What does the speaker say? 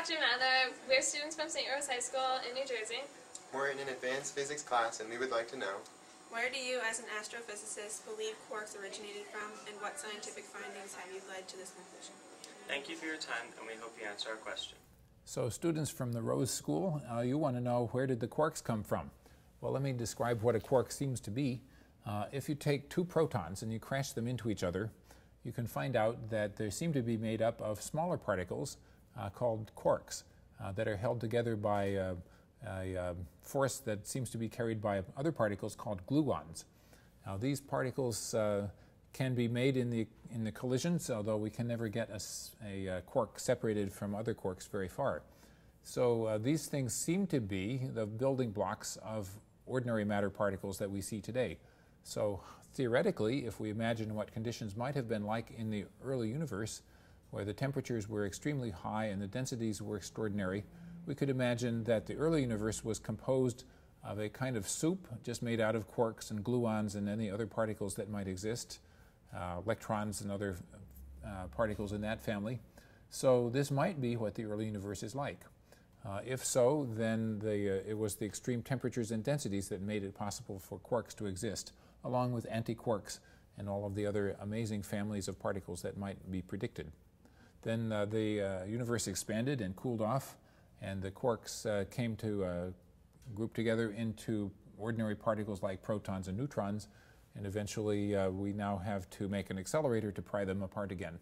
Dr. Mather. We're students from St. Rose High School in New Jersey. We're in an advanced physics class and we would like to know Where do you, as an astrophysicist, believe quarks originated from, and what scientific findings have you led to this conclusion? Thank you for your time, and we hope you answer our question. So students from the Rose School, uh, you want to know where did the quarks come from? Well, let me describe what a quark seems to be. Uh, if you take two protons and you crash them into each other, you can find out that they seem to be made up of smaller particles called quarks uh, that are held together by uh, a, a force that seems to be carried by other particles called gluons. Now, these particles uh, can be made in the, in the collisions, although we can never get a, a, a quark separated from other quarks very far. So uh, these things seem to be the building blocks of ordinary matter particles that we see today. So theoretically, if we imagine what conditions might have been like in the early universe, where the temperatures were extremely high and the densities were extraordinary, we could imagine that the early universe was composed of a kind of soup just made out of quarks and gluons and any other particles that might exist, uh, electrons and other uh, particles in that family. So this might be what the early universe is like. Uh, if so, then the, uh, it was the extreme temperatures and densities that made it possible for quarks to exist, along with antiquarks and all of the other amazing families of particles that might be predicted. Then uh, the uh, universe expanded and cooled off, and the quarks uh, came to uh, group together into ordinary particles like protons and neutrons, and eventually we now have to make an accelerator to pry them apart again.